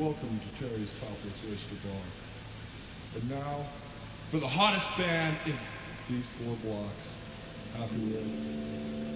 Welcome to Terry's Topless Oyster Bar. And now, for the hottest band in these four blocks. Happy World.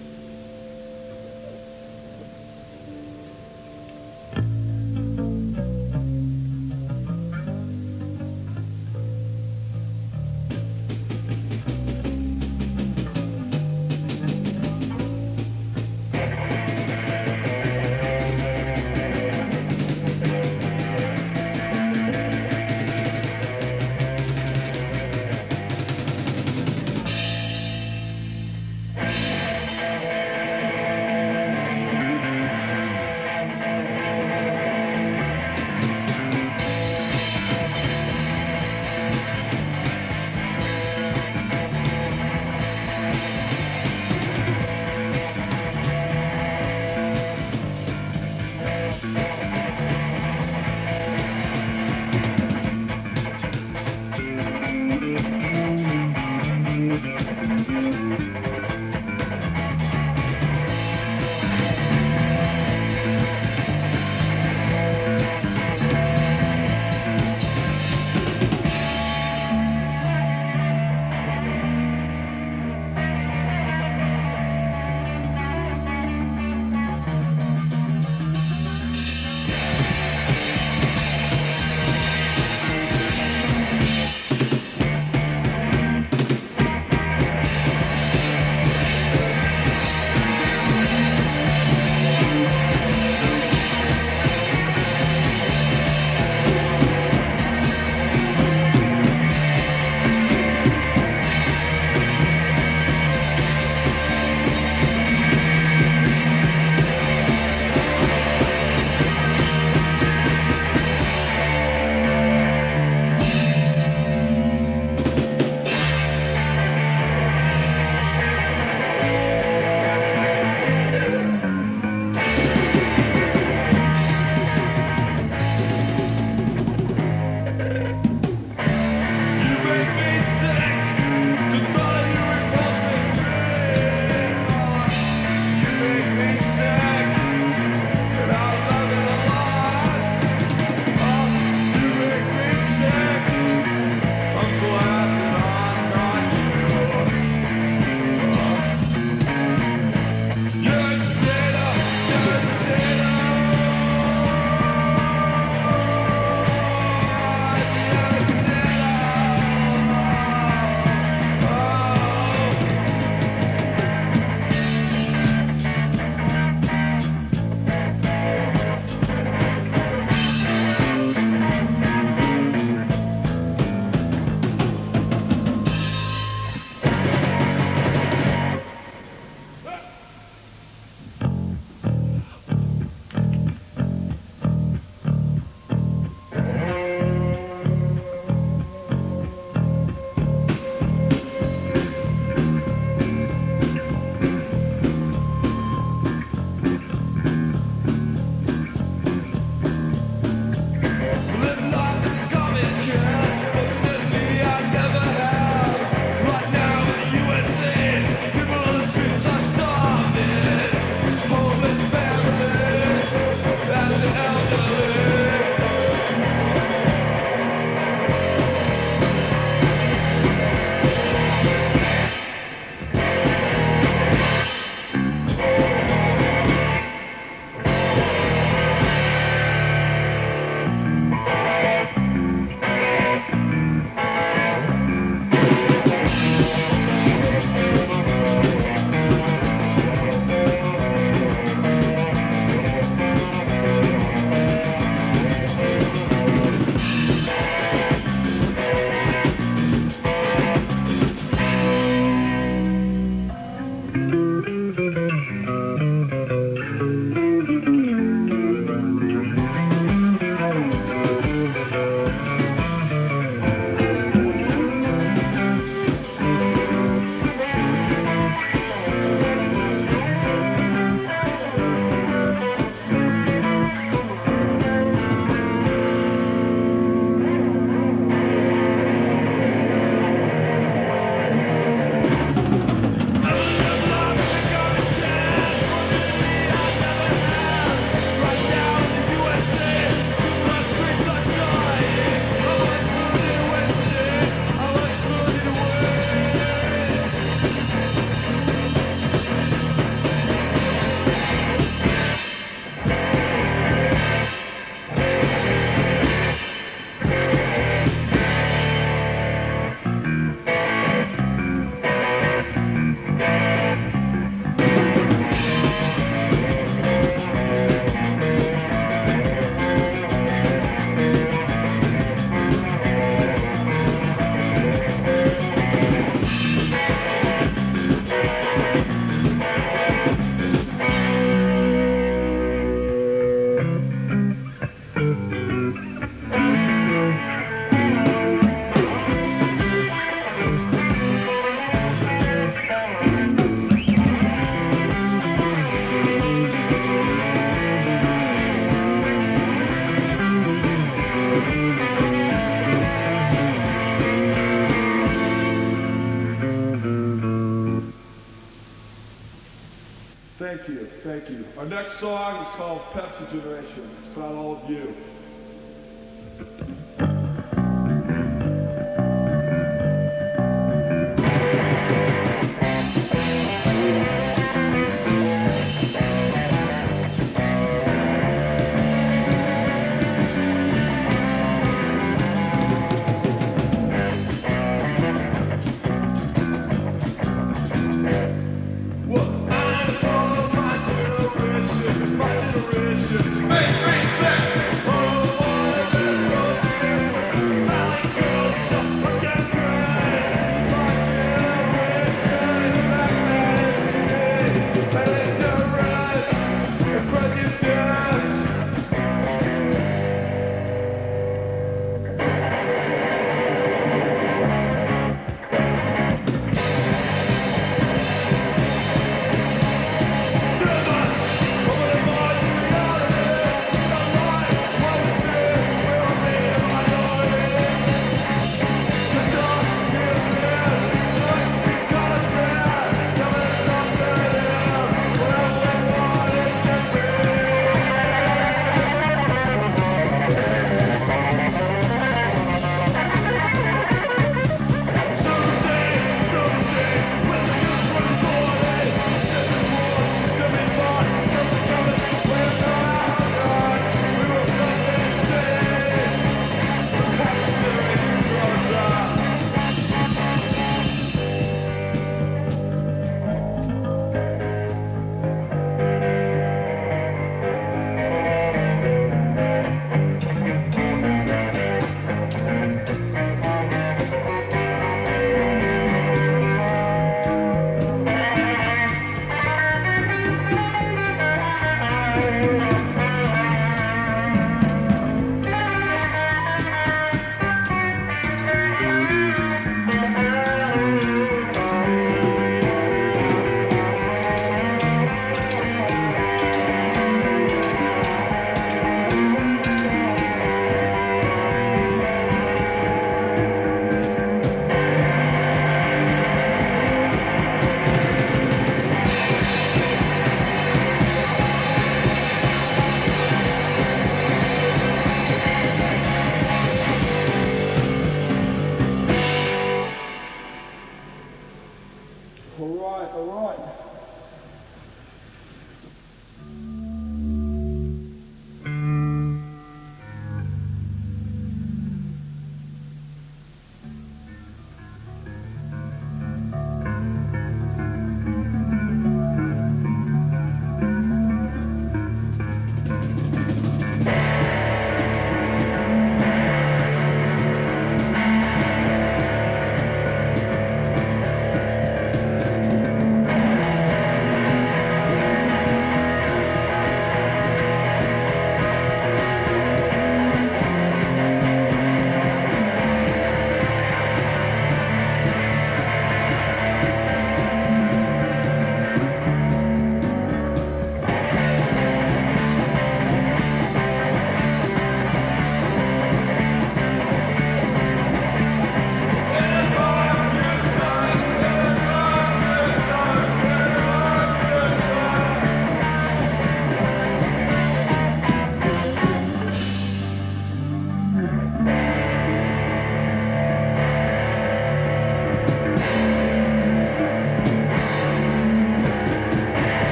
Next song is called Pepsi Generation. It's about all of you.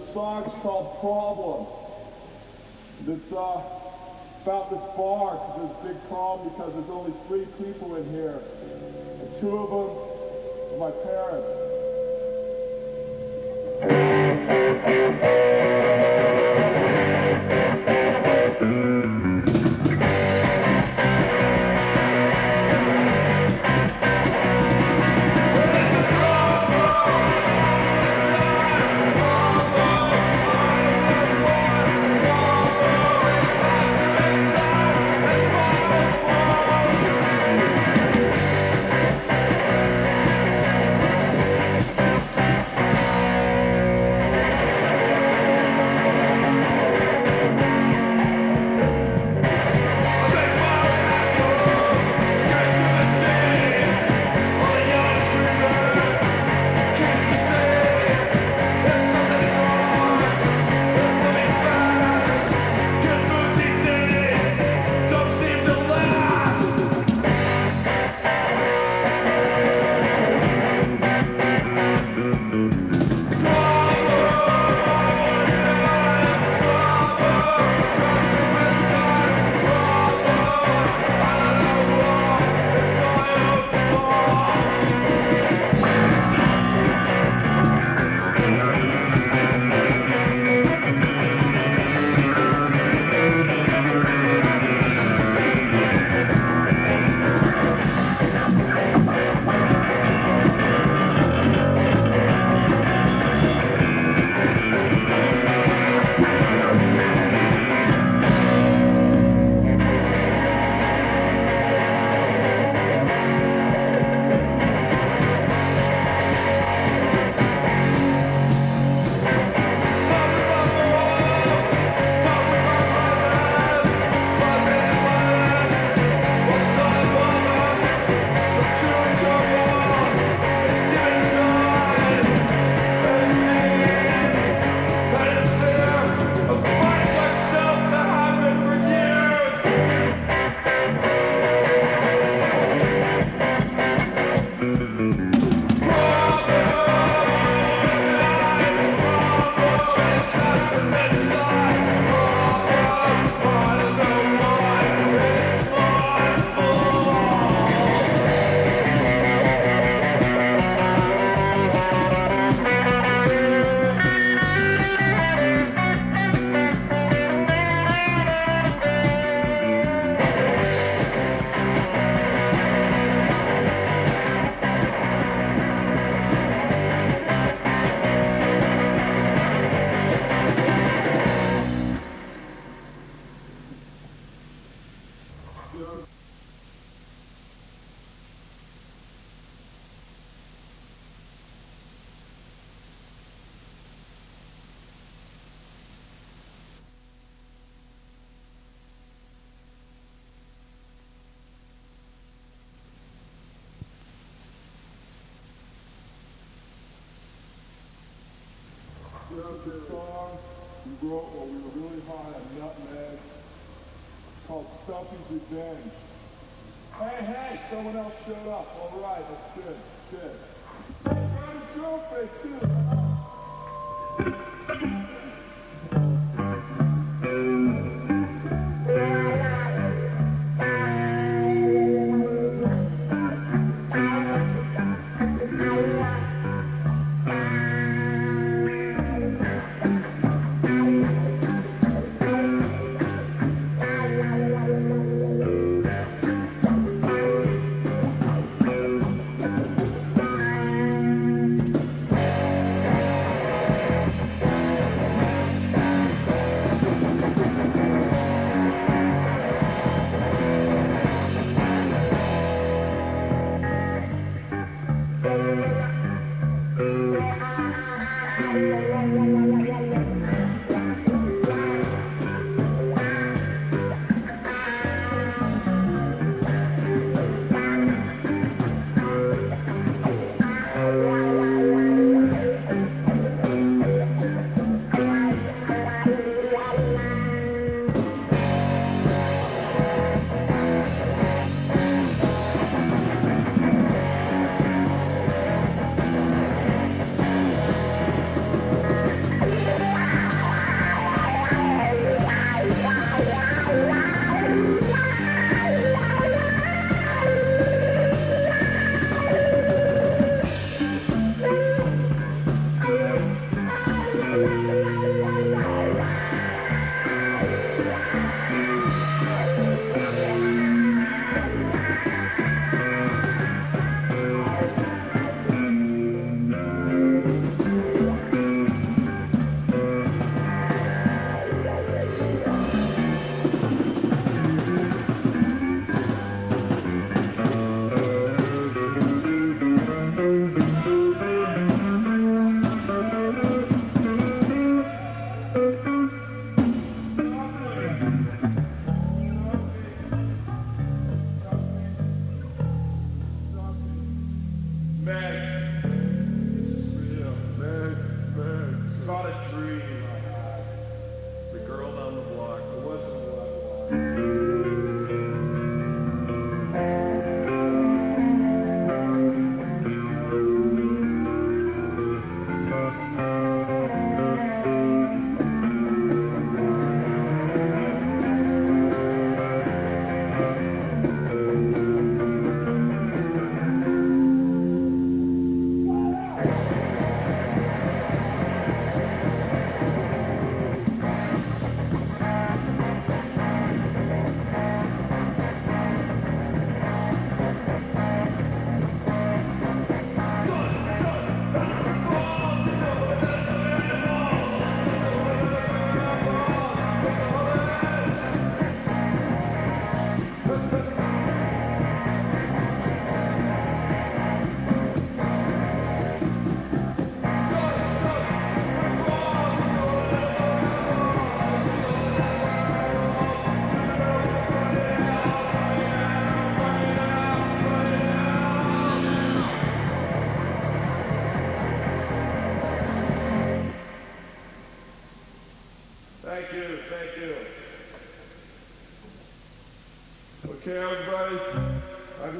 The song's called Problem. It's uh, about this bar, because there's a big problem because there's only three people in here. And two of them are my parents. Song. We wrote while we were really high on nutmeg. It's called Stumpy's Revenge. Hey, hey, someone else showed up. All right, that's good. That's good. Hey, brought his girlfriend too.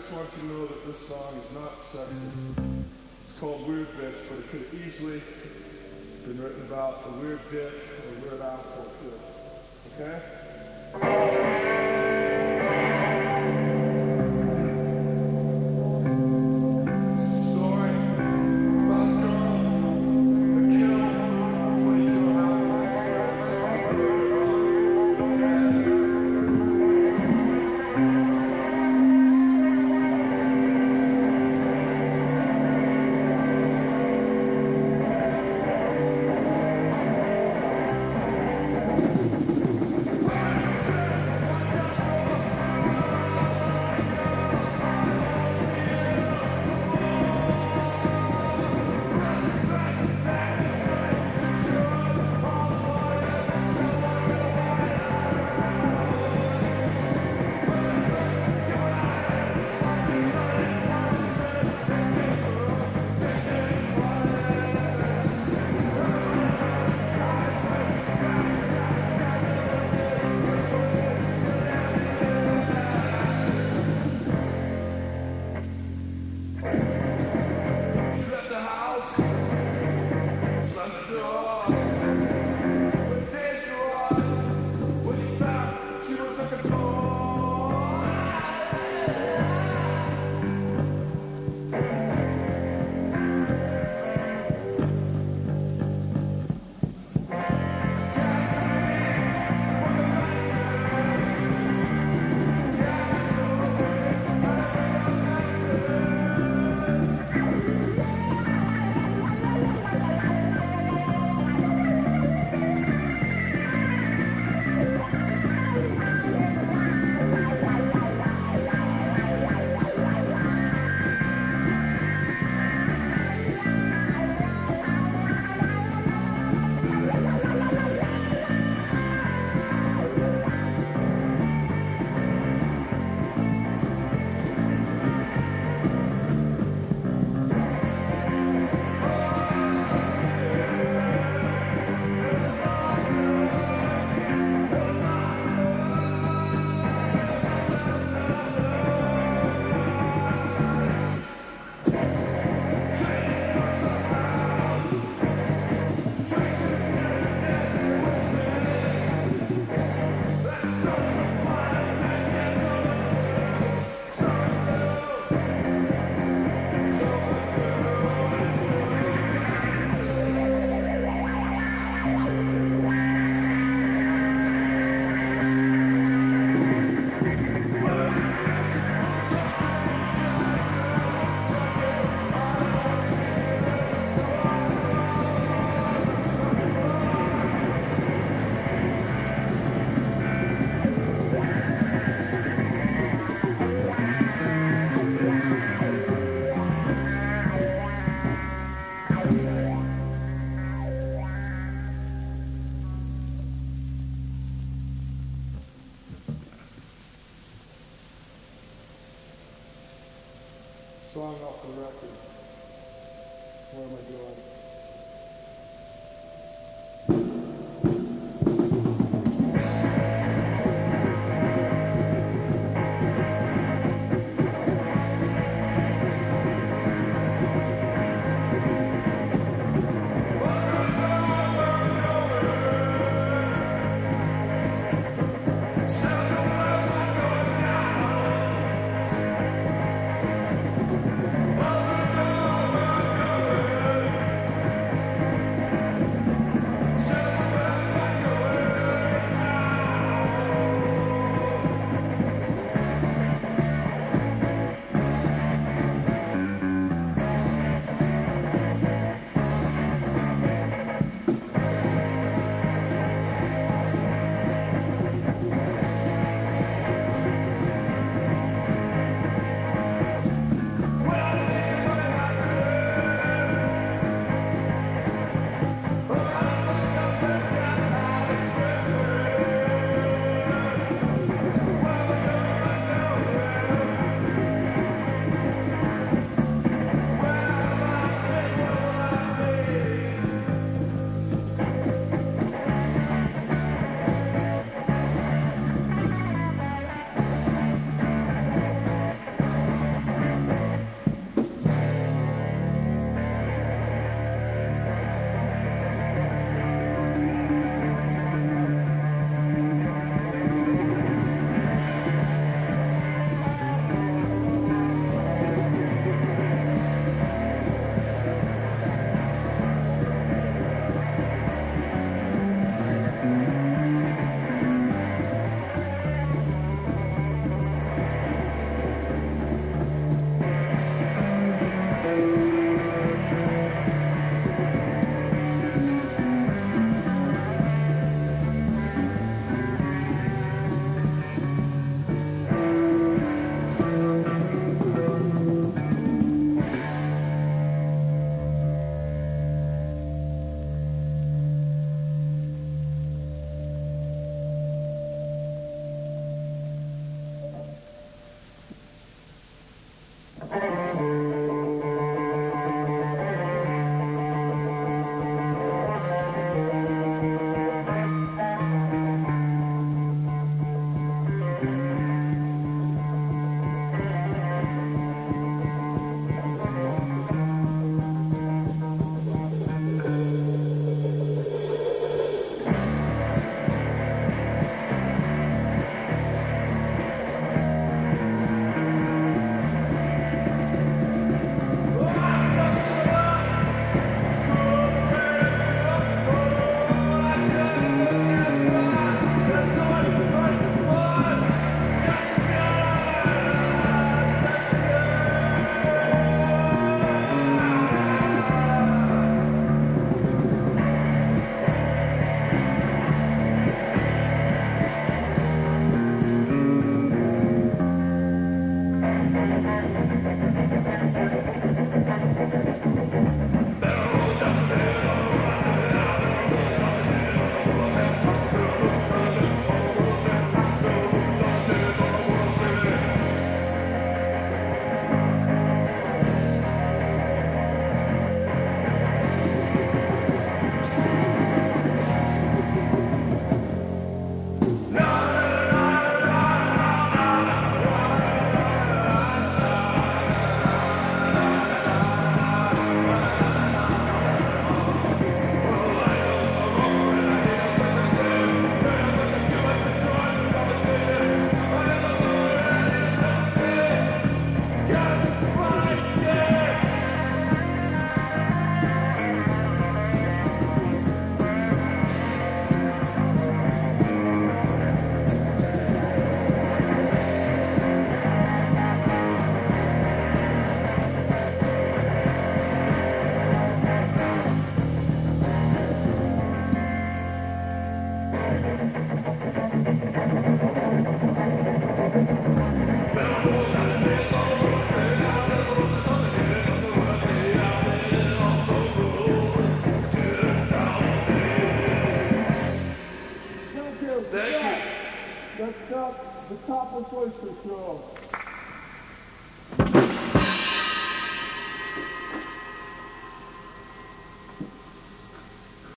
Just want you to know that this song is not sexist. Mm-hmm. It's called Weird Bitch, but it could have easily been written about a weird dick or a weird asshole, too. Okay? Song off the record. What am I doing?